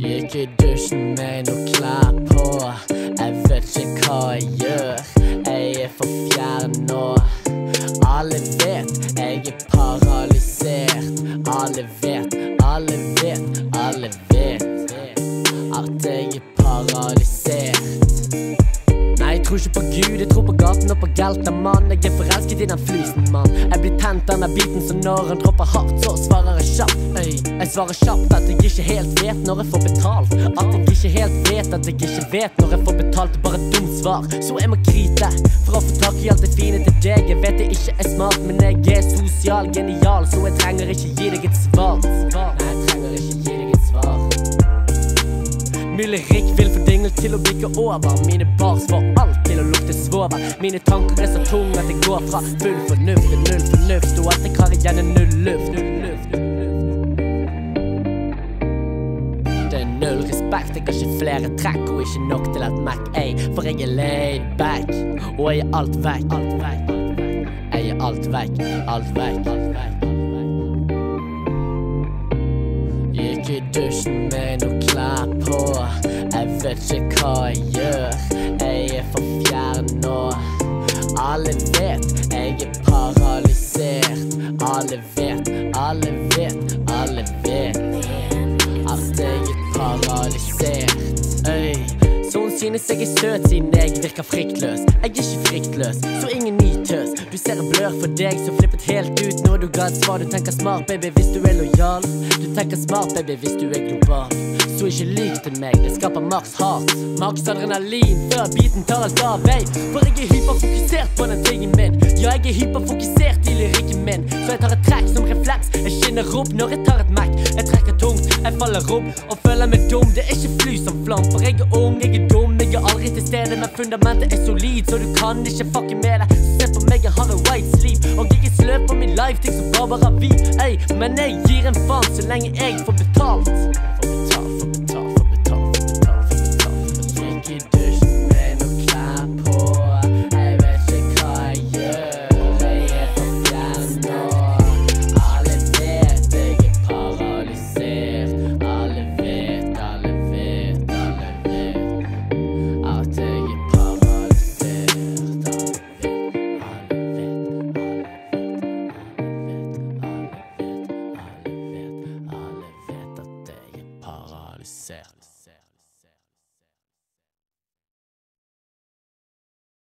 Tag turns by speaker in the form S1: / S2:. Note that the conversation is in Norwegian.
S1: Gikk i dusjen med noe klær på. Jeg vet ikke hva jeg gjør. Jeg er for fjern nå. Alle vet jeg er paralysert. Alle vet, alle vet, alle vet at jeg er paralysert. Tror ikke på Gud, jeg tror på gaten og på gelta, mann. Jeg er forelsket i den flisen, mann. Jeg blir tent av den biten, så når han dropper hardt, så svarer jeg kjapt. Øy. Jeg svarer kjapt at jeg ikke helt vet når jeg får betalt. At jeg ikke helt vet at jeg ikke vet når jeg får betalt. Bare et dumt svar, så jeg må krite for å få tak i alt det fine til deg. Jeg vet jeg ikke er smart, men jeg er sosial genial, så jeg trenger ikke gi deg et svar. Nei, jeg trenger ikke gi deg et svar. Mye til å bikke over. Mine bars får alt til å lukte svovel. Mine tanker er så tunge at jeg går fra full fornuft til null fornuft. Og har igjen er null luft. Null luft. Det er null respekt, jeg har ikke flere trekk og ikke nok til at Mac A. For jeg er laid back, og jeg er alt vekk. Alt vekk. Jeg er alt vekk, alt vekk. Alt vekk. Gikk i dusjen med noe vet ikke hva jeg gjør. Jeg er for fjern nå. Alle vet jeg er paralysert. Alle vet, synes jeg er søt siden jeg virker fryktløs. Jeg er ikke fryktløs, så ingen ny tøs. Du ser en blør for deg som flippet helt ut når du ga et svar. Du tenker smart, baby, hvis du er lojal. Du tenker smart, baby, hvis du er global. Så ikke lyv til meg, det skaper maks hat. Maks adrenalin før biten tar alt av vei. For jeg er hyperfokusert på den tingen min. Ja, jeg er hyperfokusert i lyrikken min. Så jeg tar et trekk som refleks. Jeg skinner opp når jeg tar et jeg faller opp og føler meg dum. Det er ikke fly som flamper. jeg er ung, jeg er dum. Jeg er aldri til stede, men fundamentet er solid, så du kan ikke fucke med det. Se på meg, jeg har en white sleeve, og jeg er sløv på min life, ting som bare har Vi. Men jeg gir en faen så lenge jeg får betalt. Får betalt, får betalt, alle vet, alle